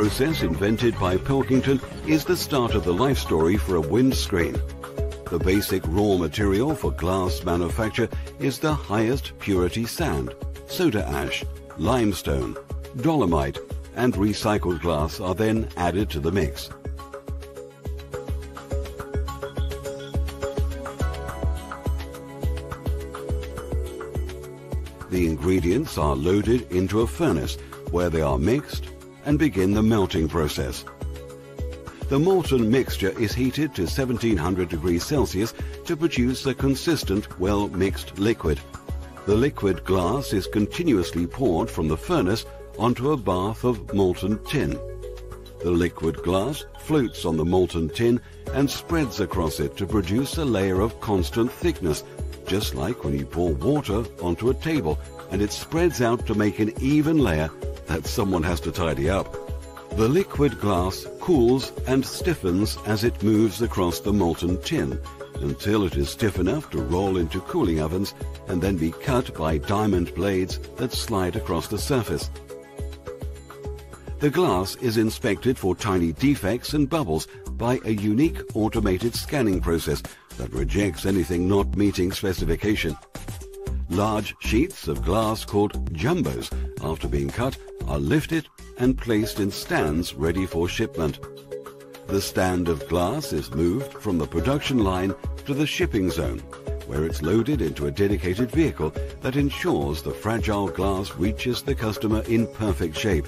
process invented by Pilkington is the start of the life story for a windscreen. The basic raw material for glass manufacture is the highest purity sand, soda ash, limestone, dolomite and recycled glass are then added to the mix. The ingredients are loaded into a furnace where they are mixed and begin the melting process. The molten mixture is heated to 1700 degrees Celsius to produce a consistent, well-mixed liquid. The liquid glass is continuously poured from the furnace onto a bath of molten tin. The liquid glass floats on the molten tin and spreads across it to produce a layer of constant thickness, just like when you pour water onto a table and it spreads out to make an even layer that someone has to tidy up. The liquid glass cools and stiffens as it moves across the molten tin until it is stiff enough to roll into cooling ovens and then be cut by diamond blades that slide across the surface. The glass is inspected for tiny defects and bubbles by a unique automated scanning process that rejects anything not meeting specification. Large sheets of glass called jumbos, after being cut, are lifted and placed in stands ready for shipment. The stand of glass is moved from the production line to the shipping zone, where it's loaded into a dedicated vehicle that ensures the fragile glass reaches the customer in perfect shape.